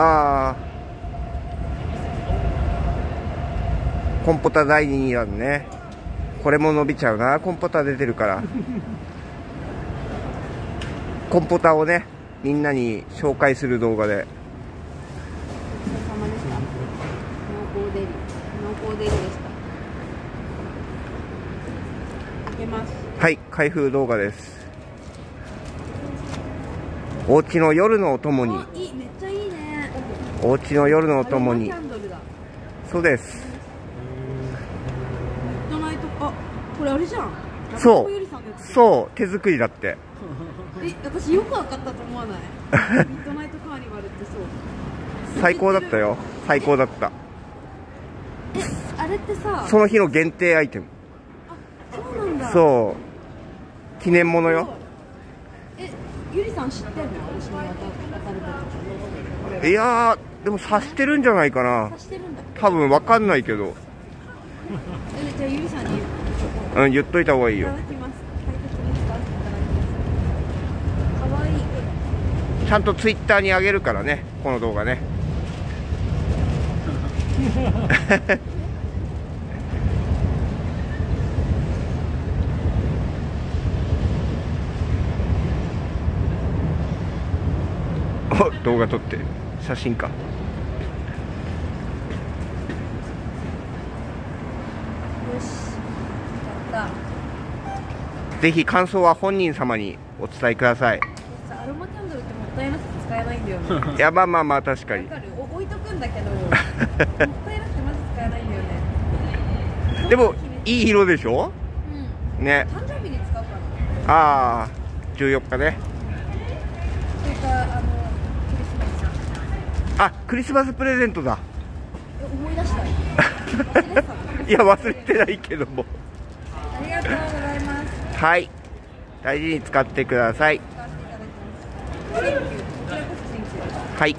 ああコンポタ第2弾ね。これも伸びちゃうな。コンポタ出てるから。コンポタをねみんなに紹介する動画で。濃厚デリ濃厚デリでした。開けます。はい開封動画です。お家の夜のお供にあいいめっちゃいいねお家の夜のお供に。そうです。これあれじゃん。そう。そう。手作りだって。え私よく分かったと思わない？ミッドナイトカーニバルってそう。最高だったよ。最高だった。えあれってさその日の限定アイテム。そうなんだ。うそう。記念物よ。えゆりさん知ってんの？私に渡渡ることいやーでも察してるんじゃないかな。多分わかんないけど。えじゃあゆりさんに言ううん言っといた方がいいよ。ちゃんとツイッターにあげるからねこの動画ね。お動画撮ってる。写真かぜひ感想は本人様にお伝えください。さアロマキャンドルってもったいなくて使えないんだよね。わ いやまあまあまあ確かに。置いとくんだけど もったいなくてマジ使えないんだよね。でもいい色でしょ？うん。ね。誕生日に使うかな。ああ14日ね。それかあのクリスマスあクリスマスプレゼントだ。え思い出した忘れてたいや忘れてないけども。ありがとうございます。はい。大事に使ってください。はい